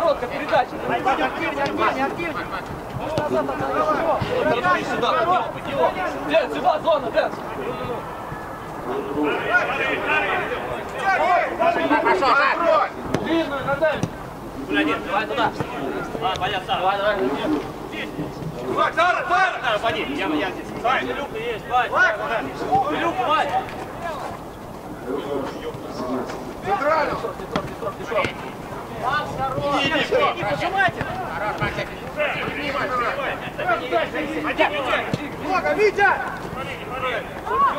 короткая передача. Сюда, под него, под него. Дэн, сюда, зона, Дэн. Открой! Длинную на Дэн. Давай туда. Ладно, понятно, давай, давай. Сара, Сара! Сара, поди, я, я здесь. Илюха есть, Вань. Илюха, Вань. Центрально! Не пожимайте. Много, Витя!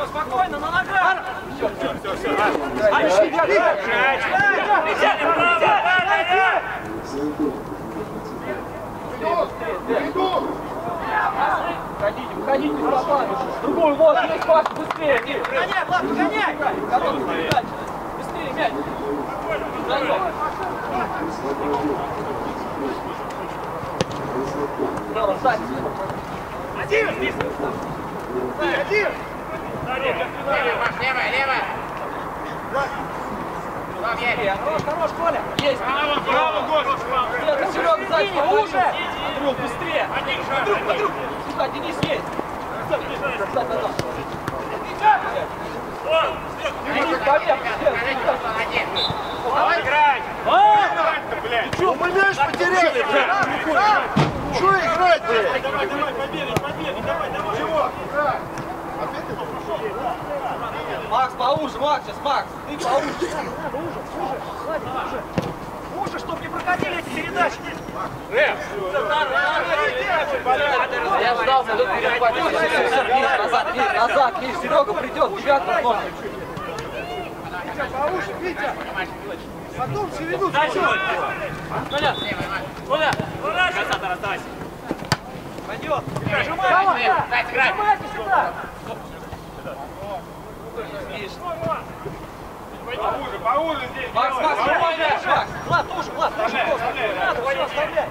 Спокойно, на ногах. Все, все, все, все. А, Витя, Витя! Иду! Уходите, уходите, попали. Другую, вот, есть Паша, быстрее. Гоняй, Влад, гоняй. Передача. Быстрее, мяч. Один! Один! Левая. Быстрее. Хорош, хорош, Коля. Есть. Браво, браво, Гоша. Серега, Серега, сзади, поуже. Андрюх, быстрее. Андрюх, Андрюх. Сюда, Денис есть. Сзади, назад. Денис, мяч потеряли, блядь? Че играть, блядь? Давай, давай, победы, победы, давай, давай. Чего? Макс, поуже, Макс, сейчас, Макс. Ты поуже. Уже, чтоб не проходили эти передачи. Я ждал, но тут перехватил. Назад, назад, Миш, Серега придет, девятка ноль. Витя, поуже, Витя! Потом ширину Дальше. Коля, Коля. Красота, расставайся. Пойдет. Давай, играть, играть. Миш. Поуже, поуже здесь. Макс, Макс, мяч, Макс. Влад, тоже, Влад, тоже оставляй, Надо, все, оставляй.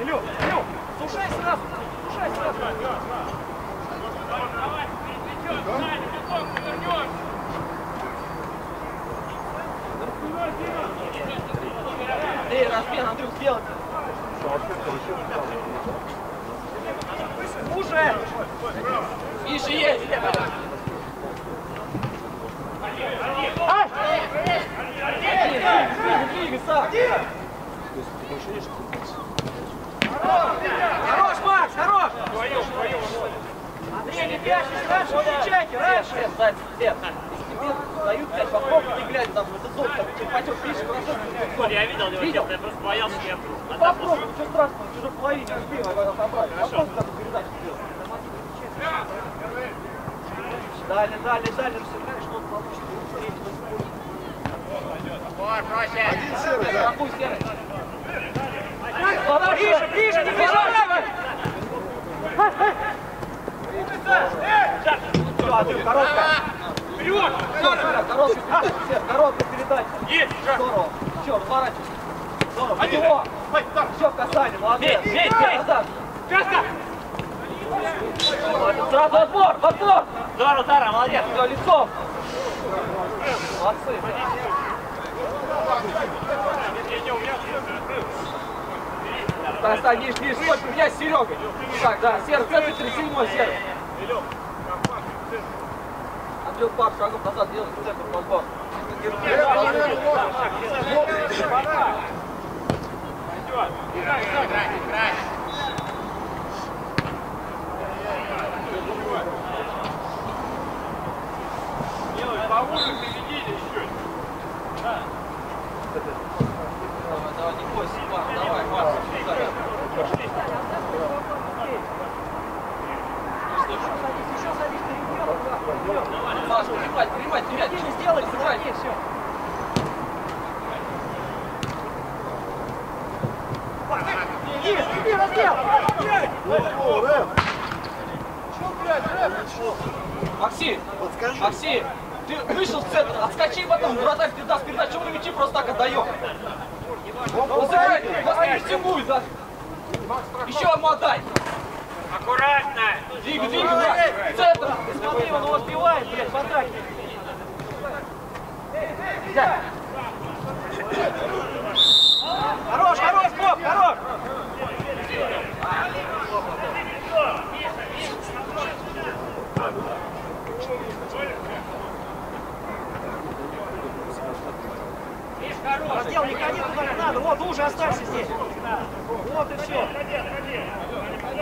Илю, Илю, сушай сразу. Сушай сразу. Эй, размен, Андрюх, сделай. Уже. Миша есть. Хорош, Макс, хорош. Андрей, не пяшись, раньше встречайте, раньше. Тебе дают пять, попробуй ты глянь там в этот зон, там потек, видишь, хорошо. Я видел, Видел? я просто боялся, что я Ну попробуй, ничего страшного, ты уже в половине успел отобрать. Попробуй как передачу сделать. Далее, далее, далее, все, знаешь, что он получит. Один серый, да. Какую серый? Ближе, ближе, не! Все, Андрюх, короткая. Вперед! Короткая передача. Есть! Здорово. Все, разворачивайся. Здорово. От него. Все, касание, молодец. Бей, бей, бей. Назад. Часто! Сразу отбор, отбор. Здорово, Зара, молодец! Все, лицом. Молодцы. Так, стань, ниже, ниже, стой, меня с Серегой. Так, да, Серый, центр, 37 Серый. Андрюх, пару шагов назад делай, в центр подбор. Повыше, впереди еще! Давай, давай, не бойся, Иван, давай, Иван. Маш, принимать, принимать, принимать, не сделай, сыграй, все. О, Рэм. Максим, Подскажи. Максим, ты вышел в центр, отскочи потом, вратарь ты даст передачу, на мячи просто так отдает. Он сыграет, у вас не будет, да? Еще ему отдай. Аккуратно! Двигай, двигай, да. Центр. Смотри, он его сбивает, блядь, в атаке. Хорош, хорош, Боб, хорош! Раздел, не ходи туда не надо, вот уже оставься здесь. Вот и все.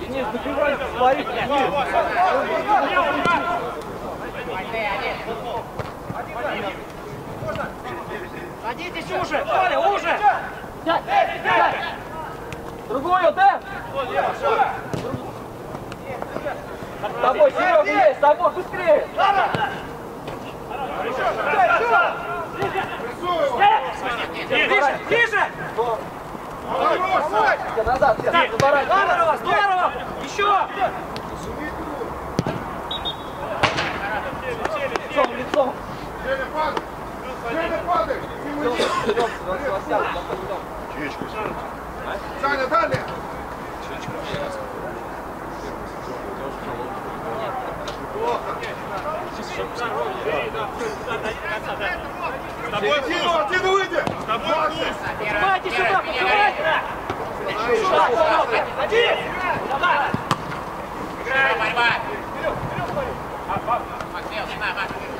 Денис, добивай, смотри. Садитесь уже. Коля, уже. Сядь, сядь. Другую, да? С тобой, Серега, есть, с тобой, быстрее. Ближе, ближе. Назад, заворачивай. Здорово, здорово. Еще. Лицом, лицом. Женя, падай. Женя, падай. Идем, Тину, Тину, выйди. Поднимайте сюда, поднимайте. Один. Играй, борьба. Максим, спина,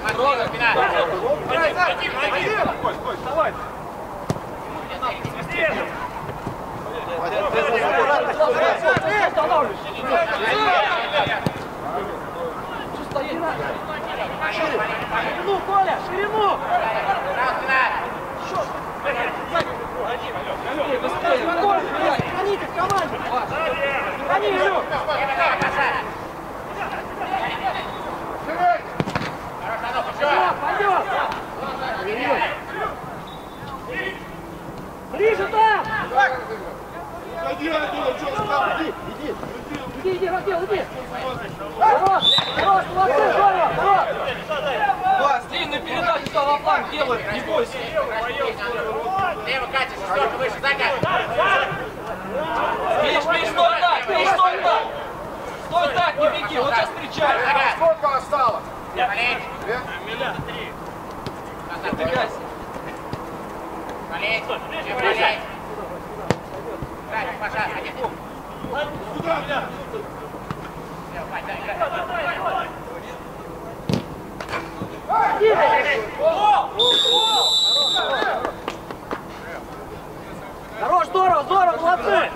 Максим, спина. Ширину, Коля, ширину. Сразу спина. Спокойно, храните в команде. Храни, Илюх. Давай, Паша. Сергей. Хорош, Анук, еще. Пойдет. Ближе там. Иди, стал, иди, иди. Иди, иди, иди. Хорош, хорош, молодцы, здорово, хорош. Вась, длинную передачу во фланг делает, не бойся. Лево, Катя, шестерка выше, Зака. Видишь, видишь, стой так, видишь, стой так. Стой так, не беги, вот сейчас встречай. Сколько осталось? Болеть. Две? Убегайся. Болеть. Не болеть. Играй, Паша, один. Куда? Лево, Кать, да, играй. Хорош, здорово. Здорово, здорово, молодцы!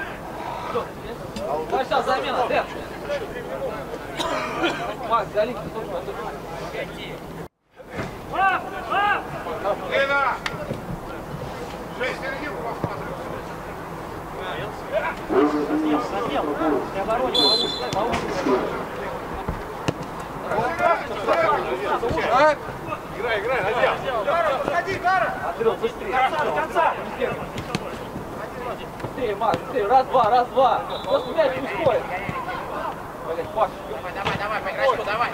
Давай сейчас замена, Дэн. Макс, Галик, ты тоже готов. Лена! Шесть, середину посмотрим. Играй, играй, Надя. Андрей, быстрее. До конца, Быстрее, Макс, быстрее. Раз, два, раз, два. Просто мяч ускорит. Блять, Паш. Давай, давай, давай, по игрочку, давай.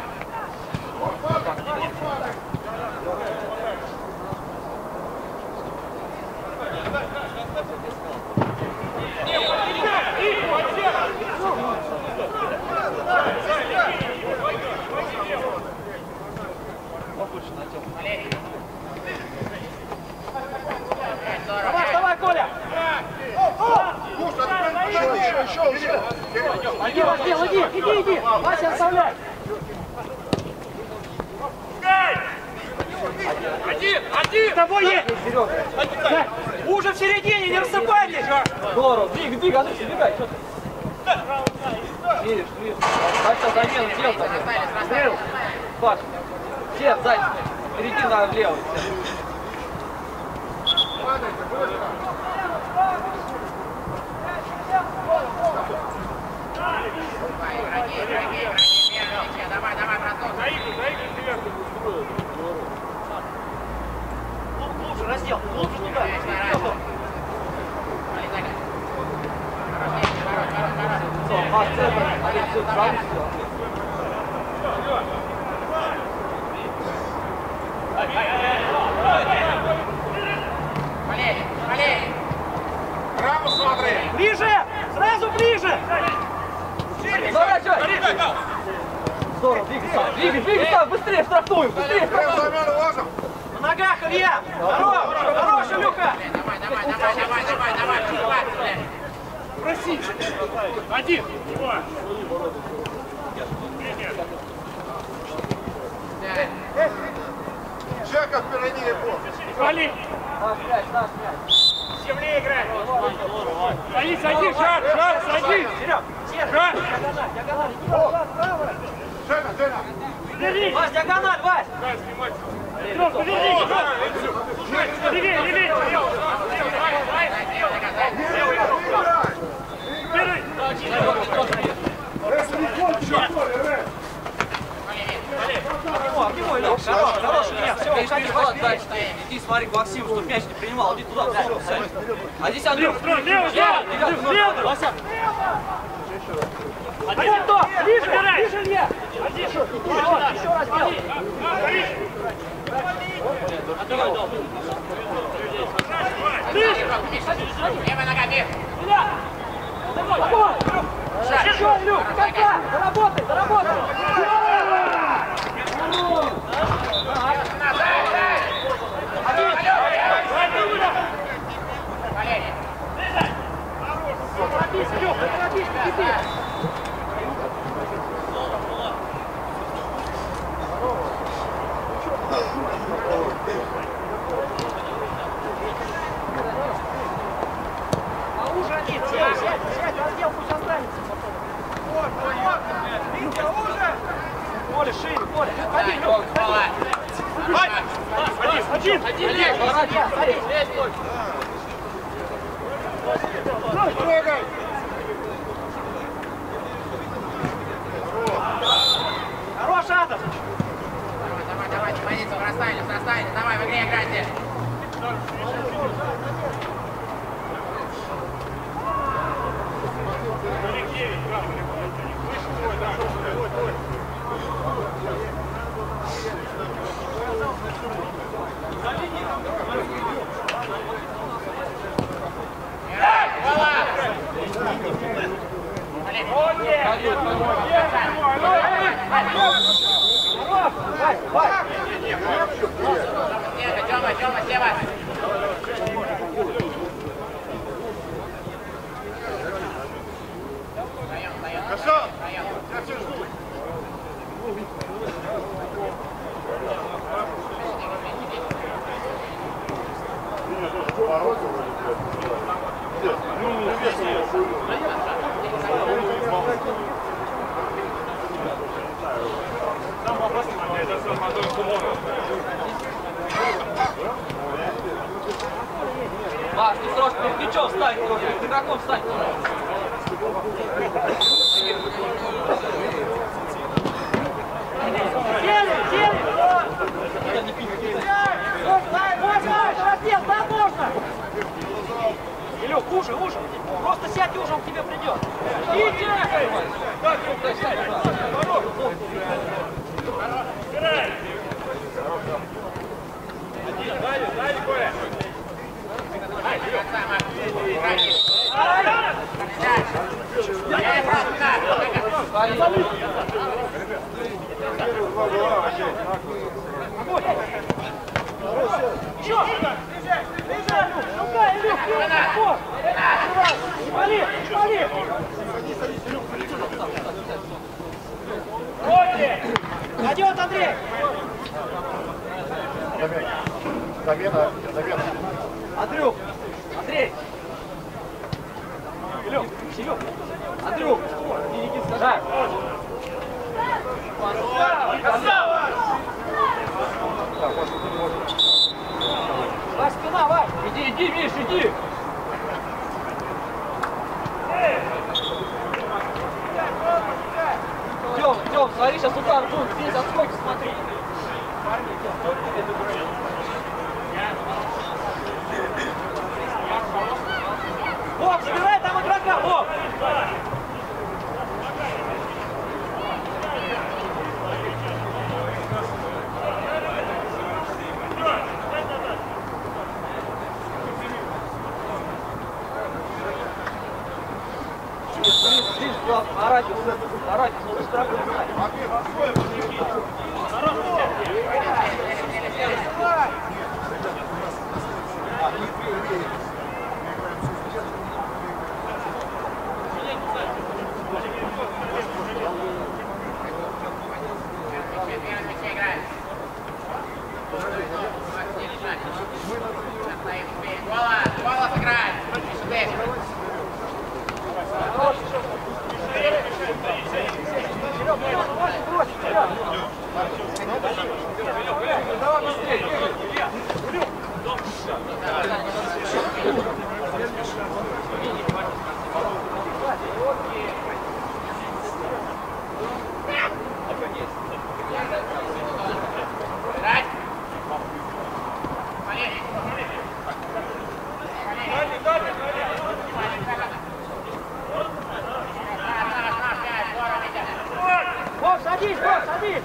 Давай, давай, Коля. Иди, Раздел, иди, иди, иди. Вася, оставляй. Один, один! С тобой есть! Серега. Уже в середине, не рассыпайтесь! Здорово. Двигай, двигай, Андрей, бегай. Что ты? Видишь, видишь. Сейчас замену сделай. Стрел. Паш. Все, сзади. Перейди на влево. Давай, игроки, игроки, игроки, первый мяче. Давай, давай, браток. Глубже раздел, глубже туда. Полетели. Хорош, есть, хорош, хорош, хорош. Все, Макс, центр. Олег, все, сразу все. Валерий, Валерий. Раму смотри. Ближе! Сразу ближе! Заворачивай. Здорово, двигай сам. Двигай, двигай сам. Быстрее штрафную, быстрее штрафную. На ногах, Илья! Хорош! Хорош, Илюха! Давай, давай, давай, давай, давай, давай, блядь. Проси! Один! Жека впереди его. Вали! Наш мяч, наш мяч. Темнее играй! Садись, садись, шаг, шаг, садись! Шаг! Жека, Жека. Бери! Вась, диагональ, Вась. Лёх, подержи! Левее, левее! О, обнимай, Лёх. Хорош, хорош, Илья. Все, уходи, Влад, дальше. Иди смотри к Максиму, чтобы мяч не принимал. Иди туда, сядь, сядь. А здесь Андрюх. Лево, лево, Я, лево! ребят, Лево! Вася. Один кто? Ближе, Ближе, Илья. Вот, еще раздел. Левая нога, бег. Давай. Еще, Илюх, до конца. Заработай, заработай. Торопись, Илюх, не торопись, не кипи. А уже один, сядь, сядь, сядь, раздел пусть останется. Коля, шире, Коля! Ходи, Илюх, Один! Один! Один! Трогай. Хорош, Адам! Давай, давай, давай, позицию, расстались, расстались. Давай, в игре играйте. Слева, Маш, ты срочно под плечо встань, ты игроком встань. Сели, сели! Не пить. Давай, давай, давай, раздел, давай! Илюх, уже, уже. Просто сядь уже, он к тебе придет. Идите! Так, сядь, Еще! Ближе, ближе! Ну-ка, Илюх, Илюх, Пойдет, Андрей! Замена, замена. Андрюх, Андрей. Илюх. Андрюх, иди, иди, скажи. Вась, спина, Вась! Иди, иди, Миш, иди. Тём, Тём, смотри, сейчас удар будет. Здесь отскоки, смотри. Вов, забирай там игрока, Вов! Видишь, видишь, глав, орать, орать, надо штрафы знать. Голос, голос играет. Сюда. Давай быстрее. Играть. Смотри. Вов, садись, Вов, садись!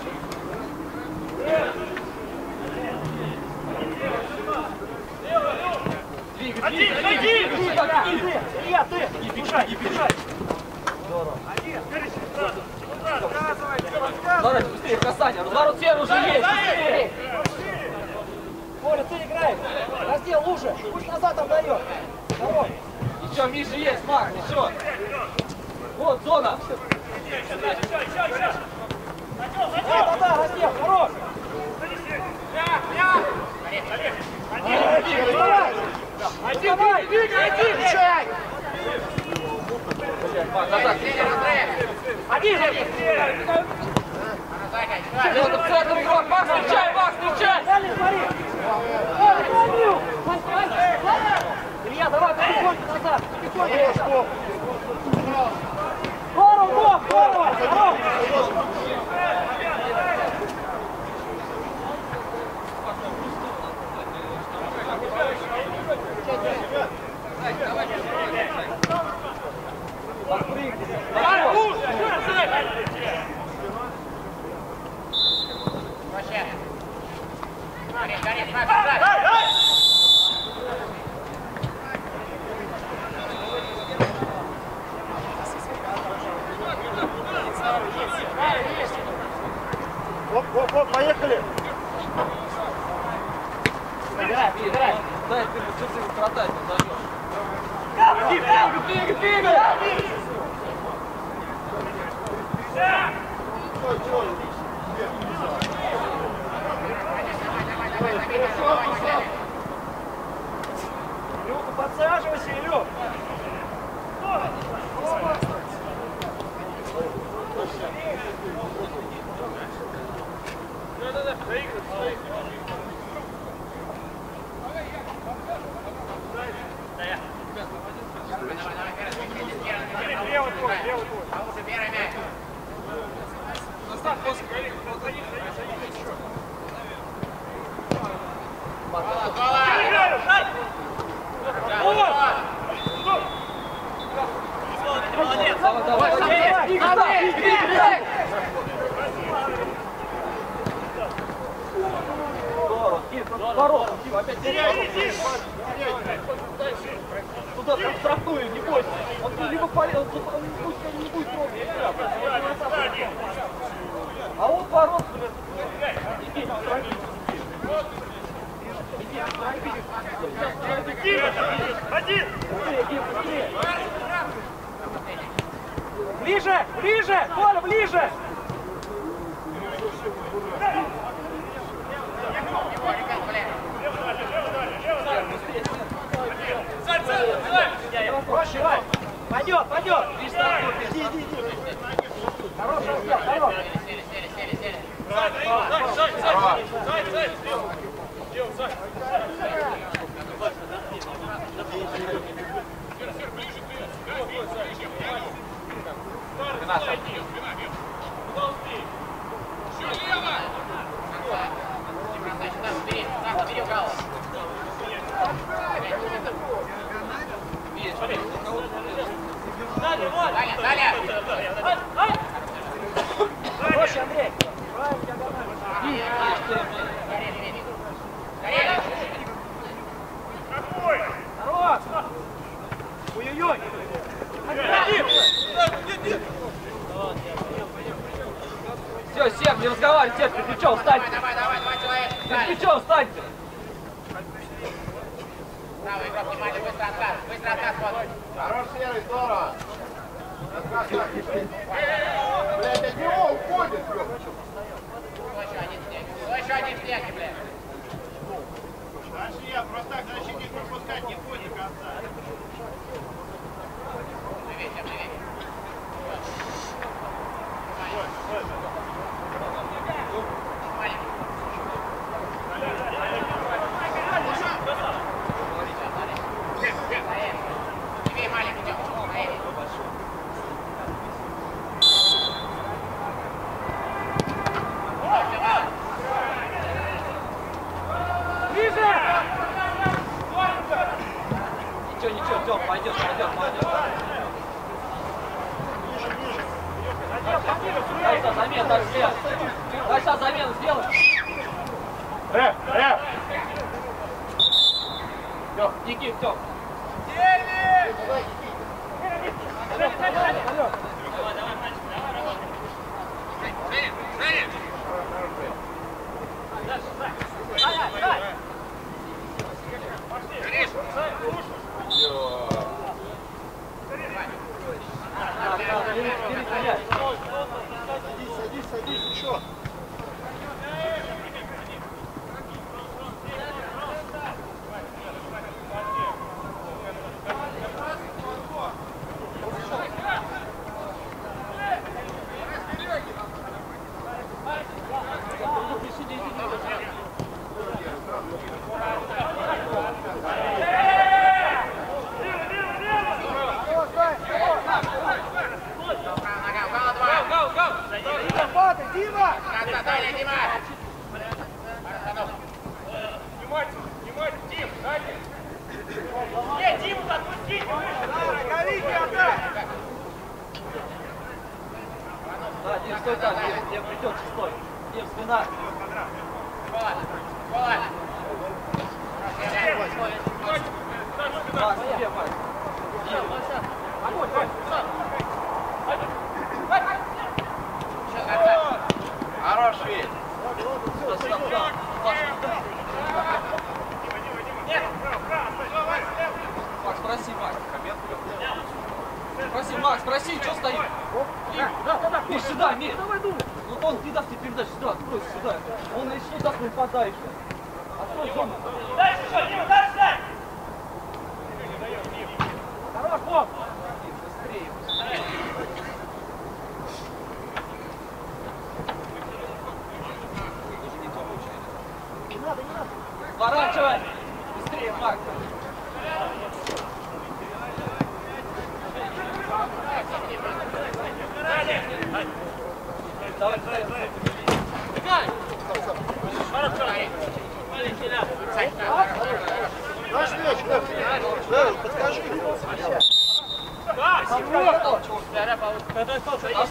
Двигай, двигай, двигай, двигай, Да, двигай. ты, Илья, ты! Слушай, слушай! Давай, быстрее, касание. Разворот север уже есть, быстрее. Коля, ты играй! Раздел лужи! Пусть назад отдает! Давай! Еще, Миша есть, Марк, еще. Вот, зона. Да, да, да, раздел! Хорош! Давай! Давай! Двигай, двигай! Марк, назад. Один! Вот, в центр игрок. Макс, встречай, Макс, встречай. Дальше смотри! Коля, помню! Илья, давай, потихоньку назад! Потихоньку назад! Здорово, Вов, здорово! Здорово! Оп, оп, оп, поехали. Играй, играй. Дай, ты ты ты продай, ты зайдешь. Двигай, двигай, двигай. Илюха, подсаживайся, Илюх! Да-да-да, проигрывай, проигрывай. Левый твой, левый твой. Оставь после, Галина, подходи, Иди здорово, Ким, опять Туда штрафную, не бойся. Он либо полез, он будет, он не будет трогать. А он ворот, блин. Иди, штрафи. Один! Быстрее, Ким, быстрее. Ближе, ближе, Коля, ближе. Проще, Вань. Пойдет, пойдет. Иди, иди, иди. Хороший расстрел, хорош. Сели, сели, сели, сели. Не бросай сюда, забери, сам забери в голову. Далее. Проще, Андрей. Ой-ой-ой. Все, Сем, не разговаривай, Сем, перед плечом встань. Давай, давай, давай. Перед Далее. плечом встань. Правый игрок, внимание, быстро откат. Быстро откат, вот. Хорош, Серый, здорово. Блядь, от него уходит. Кто еще один в блядь? Дальше я просто так Спроси, что стоит? Миш, сюда, Миш. Ну он не даст тебе передачу, сюда, открой, сюда. Он еще не даст нападающего. Открой зону. Дальше что, Дима, thought no, no,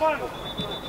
Mano!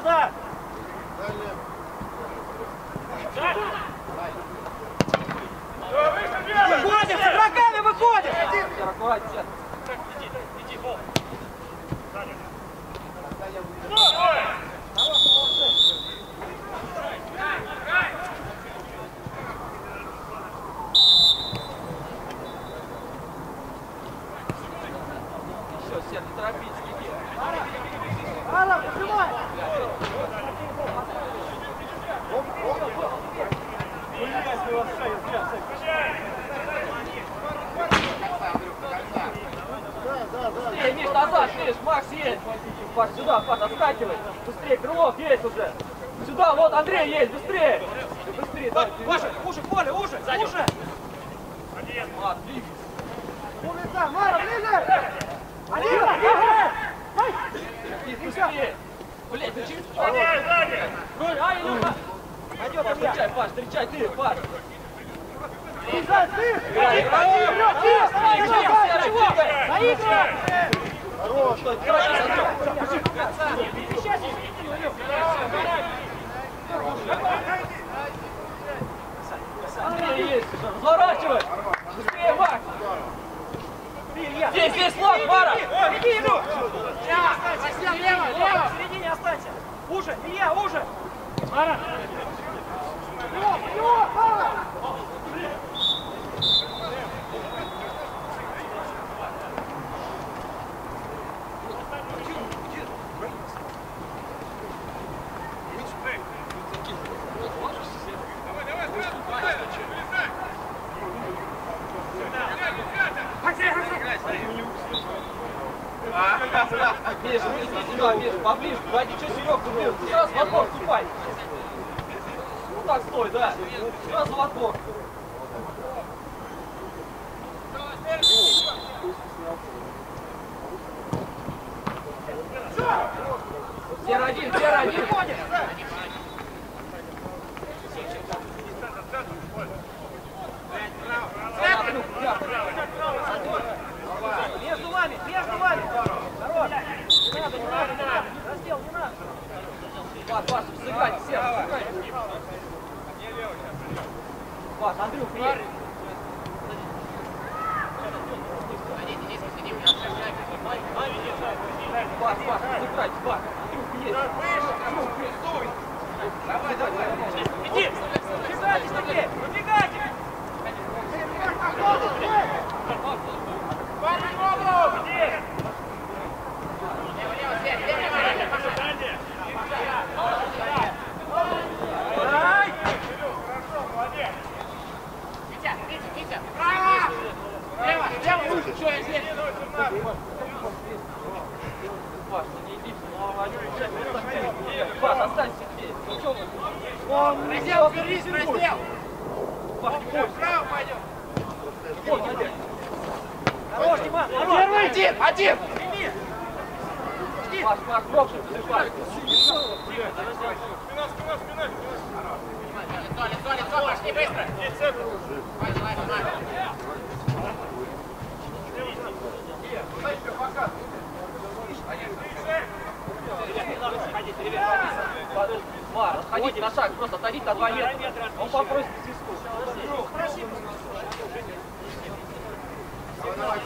Да! Далее. Выходим, с игроками выходим! Сер, аккуратнее, Сер. Еще, Сер, не торопись, иди. Алла, прижимай! Быстрее, Миш, Макс есть! Паш, сюда, Паш, отскакивай! Быстрее, крылов есть уже! Сюда, вот Андрей есть, быстрее! Ты Быстрее, давай, ты- Уже, уже, Коля, уже, уже. Мат, двигайся. Умница, Мара, ближе! Один, один! Иди, быстрее! Блять, ты через порог! Роль, ай, Илюха! Пойдет, встречай, Паш, встречай ты, Паш! Бежать, ты! Играй, играй! Вперед, ты! Есть! Разворачивай! Быстрее, Макс! Здесь, здесь, лак, Мара! Иди, Илю! Лево, лево! В середине останься! Уже, Илья, уже! Мара! Его, его, Мара! Миша, иди сюда, Миша, поближе. Ради что Серега был? Ты сразу в отбор вступай. Ну так стой, да. Сразу в отбор. Сер один, сер один. Между вами, между вами! Хорош! Не надо, не надо, не надо! Раздел, не надо! Паш, Паш, сыграй, сер, сыграй. Паш, Андрюх, приедь. Паш, Паш, сыграй, Паш. Андрюх, есть. Убегайте, Сергей! Убегайте! Паш, ну не иди. Паш, останься здесь. Ну что вы? Раздел, вернись, раздел! Вправо пойдем! Хорош, Диман! Первый! Один! Один! Паш, Паш, пробуй, Паш. Лицо, лицо, лицо, пошли быстро! Давай, давай, давай. Подожди, отходите на шаг, просто отходите на 2 метра. Он попросит свистку. А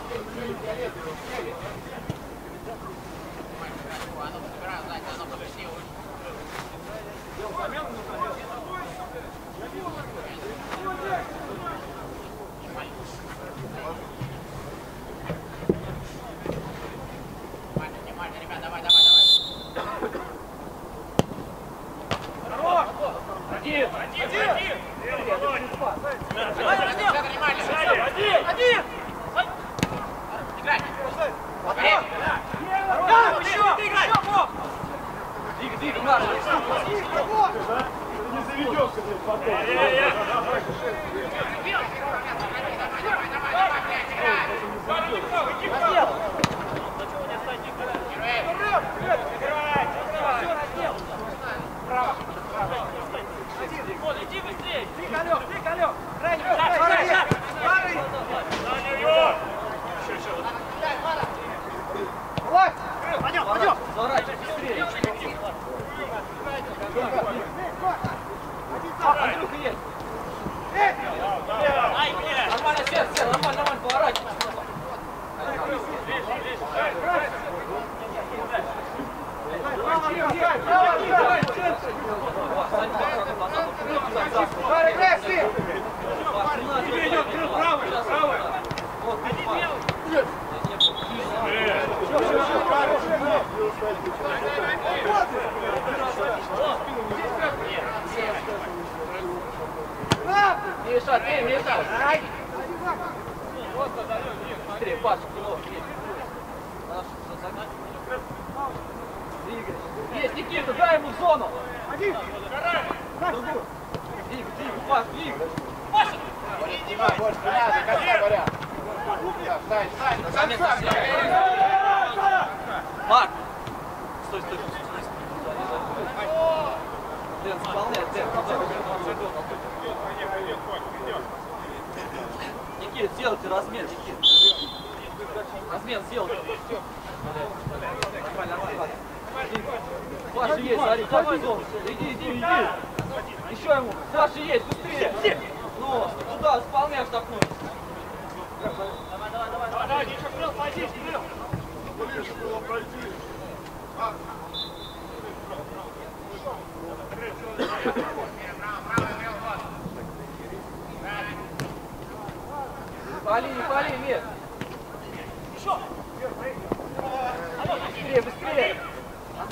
Марк! Стой, стой, стой, стой. Дэн, заполняй, Дэн. Никит, сделайте размен, Никит. Размен сделайте. Нормально, нормально. Паша есть, смотри, зон. Иди, иди, иди. Еще ему. Паша есть, быстрее. Ну, туда, исполняй штрафную. Ближе было пройти. Пали, не пали, нет. Быстрее, быстрее. Андрю, быстрее. Немного. Сзади, сзади, Паш, один игрок, Паш, убивайся, Паш. Быстрее, быстрее.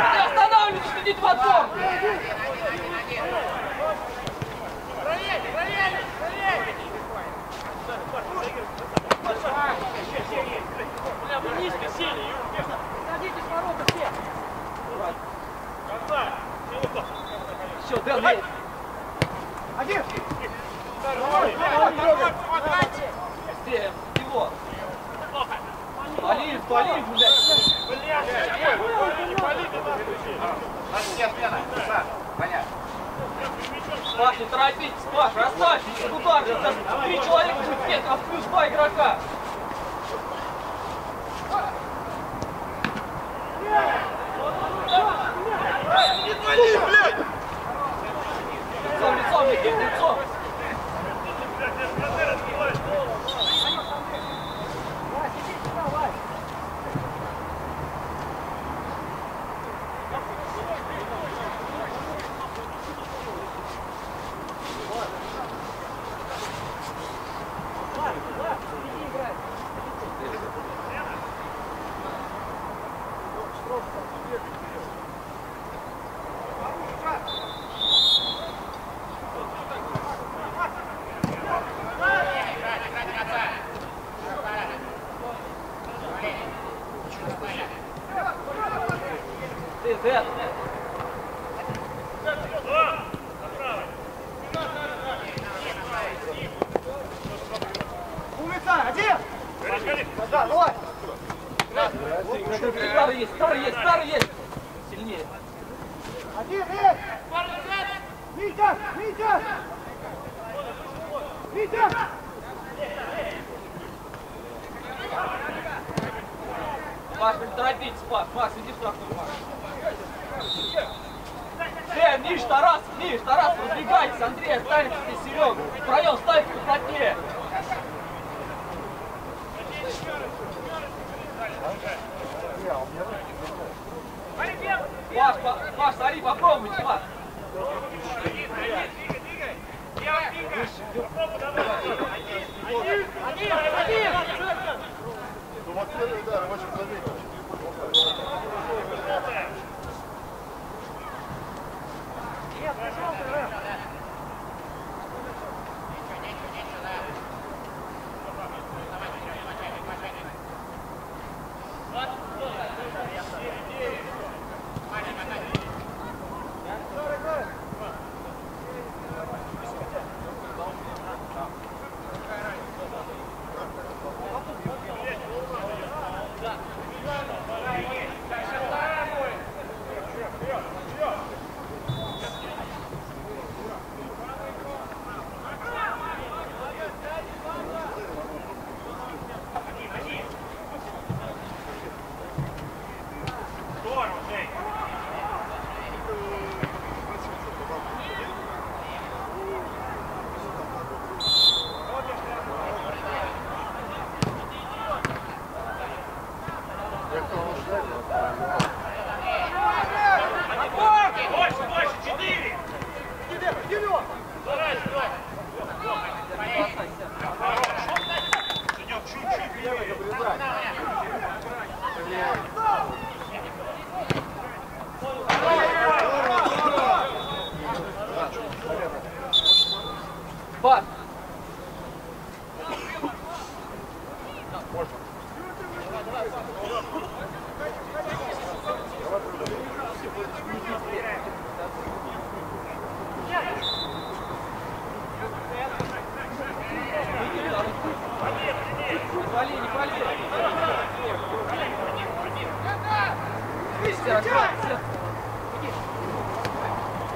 двигай. Парни, давайте не теряйте инициативу. Фиолетовый. Я вдруг не останавливаюсь! Не останавливайтесь, идите в отбор! Садитесь в ворота все! Дэн, едь! Быстрее, его! Вали, вали, блядь! Наша все смена. Да, понятно. Паш, не торопитесь, Паш, расслабьтесь, туда же, три человека будет метров плюс два игрока. Лицом,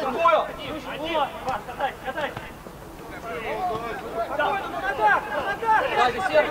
Двое! Двое! Катайся, катайся! Давай, на ногах, на ногах! Давай, Серый!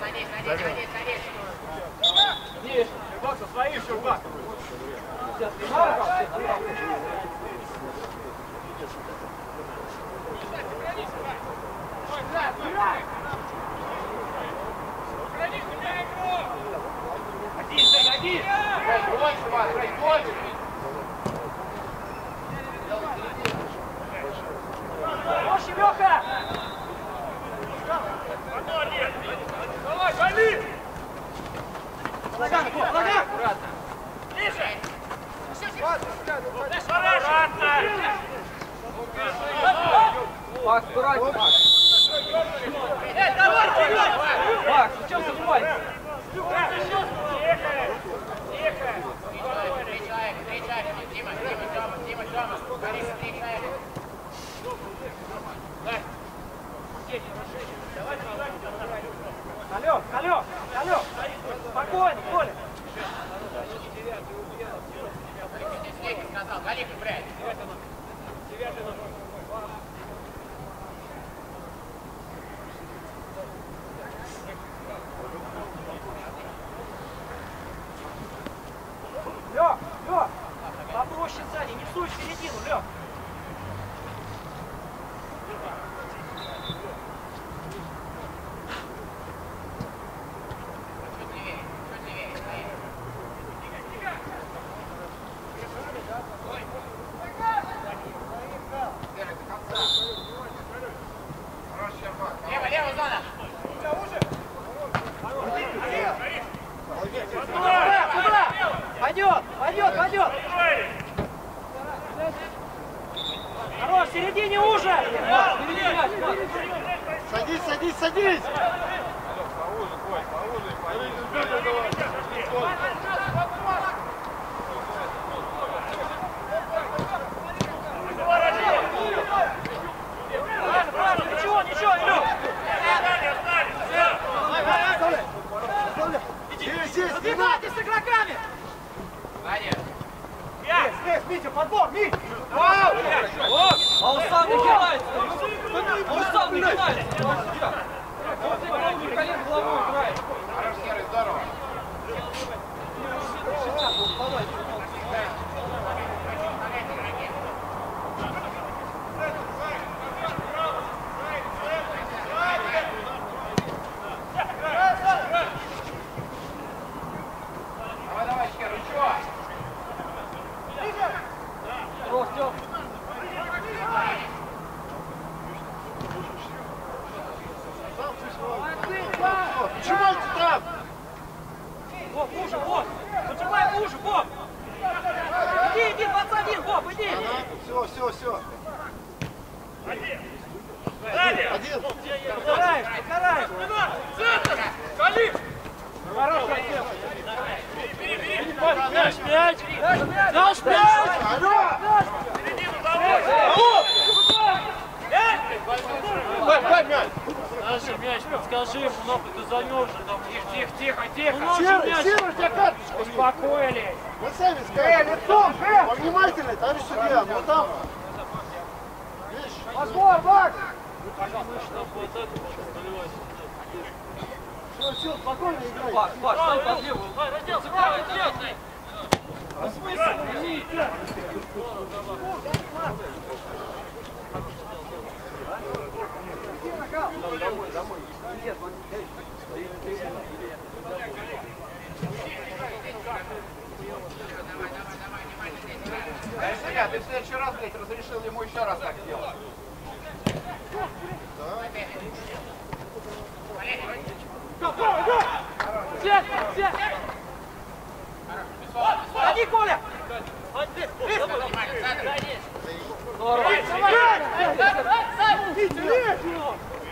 Садись, садись, садись. Здесь. Бакса, свои все, Давай, вали! Нога, нога! Макс, аккуратнее, Макс. Эй, давай, вперед! Макс. Бориса, три человека. Алло, алло, алло! Спокойно, Наши мяч, подскажи ему, нахуй, ты замерзший там. Тихо, тихо, тихо, тихо! Серый, Серый, у тебя карточка. Успокоились! Вы сами скажете. лицом, Повнимательнее, товарищ судья. Ну там... Видишь? Подбор, Макс! Все, все, спокойно играй. Паш, Паш, стой под левую. Раздел, закрывай, раздел! Эй, судья, ты в следующий раз, блядь, разрешил ему еще раз так делать. Сядь, сядь! Ходи, Коля! Здорово. Беги, Беги, беги. Лёха,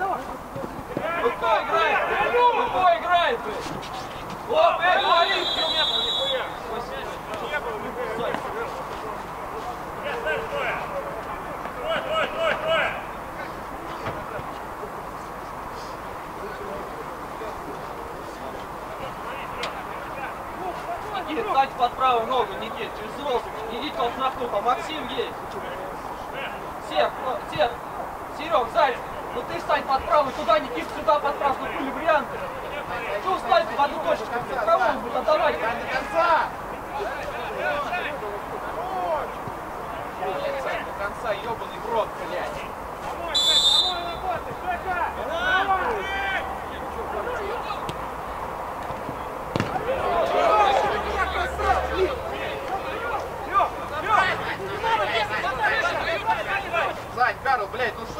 давай. Рукой играет, рукой играет, блядь. Лоб, эй, лови. Стать под правую ногу, Никит, через взрослых. Никит толкнахнул, а Максим есть. Сер, сер, Серег, сзади. Ну ты встань под правую туда, Никит, сюда под правую, ну, были варианты. Чего встань в одну точку? Кого он будет отдавать? До конца! До конца, ебаный в рот, блядь. Зань, Карл, блядь, ну что?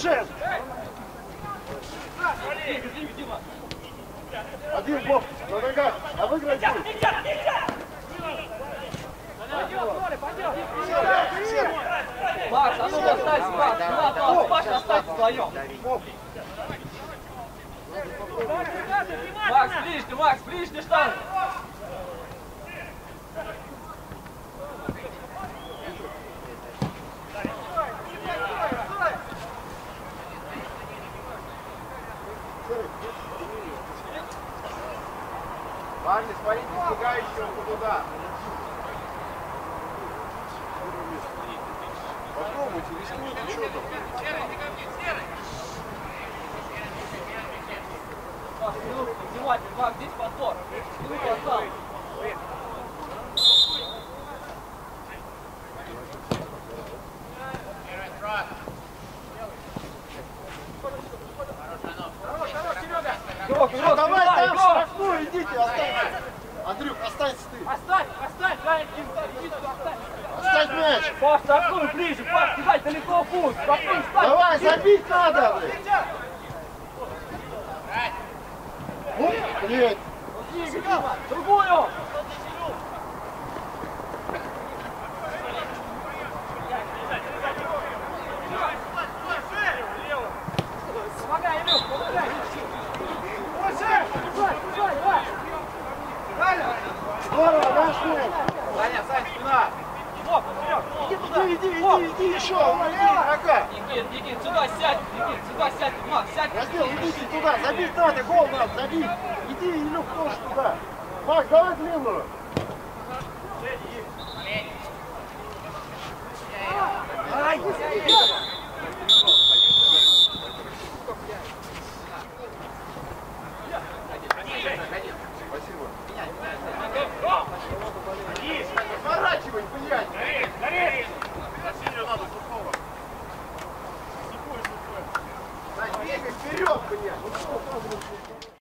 Слышим? Один, Боб, на ногах, а выиграй Нельзя, нельзя, нельзя! Макс, а ну достать, Макс, Макс, Макс, остать вдвоем. Макс, ближе, Макс, ближе, штангу.